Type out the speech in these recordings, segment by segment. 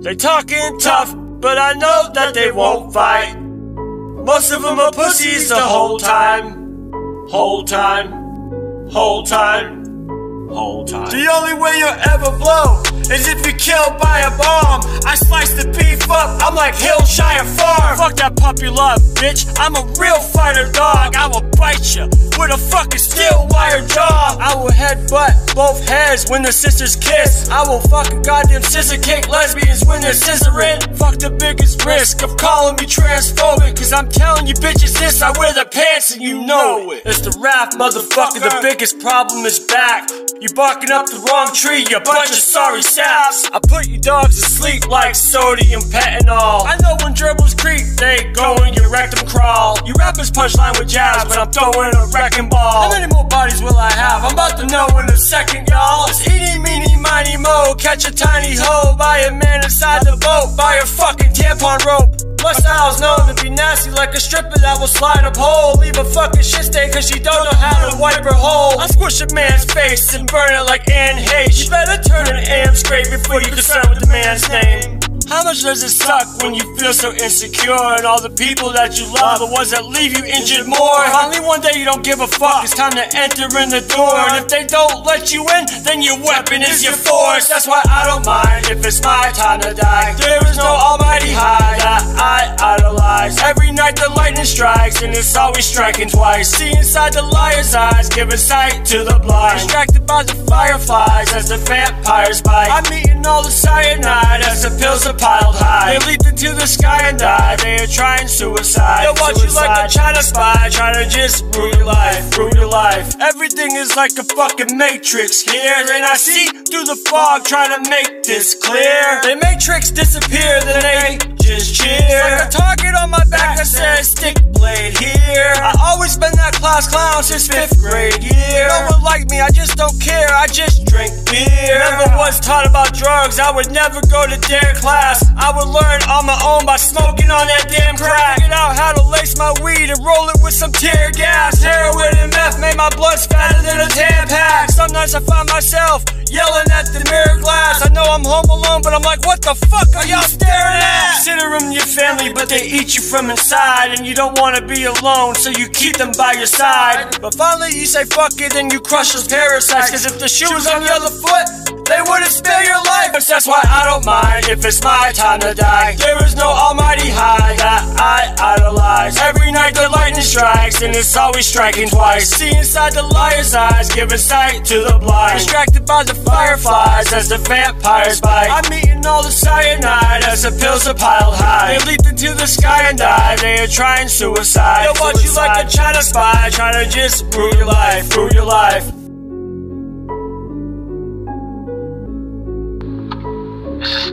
They talking tough, but I know that they won't fight. Most of them are pussies the whole time. Whole time. Whole time. Whole time. The only way you'll ever blow is if you're killed by a bomb. I slice the beef up, I'm like Hillshire Farm. Fuck that puppy love, bitch. I'm a real fighter dog. I will bite you with a fucking steel wire jaw. I will headbutt both heads when the sisters kiss. I will fuck a goddamn scissor cake lesbians when they're scissoring. Fuck the biggest risk of calling me transphobic. Cause I'm telling you bitches this, I wear the pants and you know it. It's the rap, motherfucker. The biggest problem is back. You barking up the wrong tree, you bunch of sorry saps. I put you dogs to sleep like sodium all. I know when gerbils creep, they go and your rectum crawl. You rappers punchline with jabs, but I'm throwing a wrecking ball. How many more bodies will I have? I'm about to know in a second, y'all. Eeny, meeny, miny, mo. Catch a tiny hoe, buy a man inside the boat, buy a fucking tampon rope. My style's known to be nasty like a stripper that will slide a pole. Leave a fucking shit stain cause she don't know how to wipe her hole. I squish a man's face and burn it like Anne Heche. You better turn an AM straight before you concern with the man's name. How much does it suck when you feel so insecure and all the people that you love, the ones that leave you injured more? Finally, one day you don't give a fuck, it's time to enter in the door. And if they don't let you in, then your weapon is your force. That's why I don't mind if it's my time to die. There is no almighty high that I idolize. Every night the lightning strikes, and it's always striking twice. See inside the liar's eyes, giving sight to the blind. Distracted by the fireflies as the vampires bite. I'm eating all the cyanide as the pills are piled high. They leap into the sky and die. They are trying suicide. They watch suicide. you like a China spy, trying to just ruin your life, ruin your life. Everything is like a fucking matrix here, and I see through the fog, trying to make this clear. They matrix disappear, then they just cheer. Like a target on my back that says stick blade here. I always been that class clown since fifth grade year. No one like me, I just don't care. I just drink beer. Never was taught about drugs. I would never go to their class. I would learn on my own by smoking on that damn crack. Figured out how to lace my weed and roll it with some tear gas. Heroin and meth made my blood fatter than a Tampax. Some nights I find myself yelling at the mirror glass. I know I'm home alone, but I'm like, what the fuck are y'all staring at? Them your family, but they eat you from inside. And you don't wanna be alone, so you keep them by your side. But finally you say fuck it, and you crush those parasites. Cause if the shoe was on the other foot, they wouldn't spare your life. But that's why I don't mind if it's my time to die. There is no almighty high that I idolize. Every night the lightning strikes, and it's always striking twice. See inside the liar's eyes, giving sight to the blind. Distracted by the fireflies as the vampires bite. I'm eating all the cyanide as the pills are piled high. They leap into the sky and die. They are trying suicide. They'll watch you like a China spy, trying to just ruin your life, ruin your life.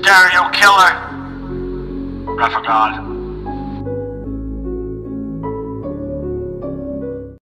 Stereo Killer. Rathov God.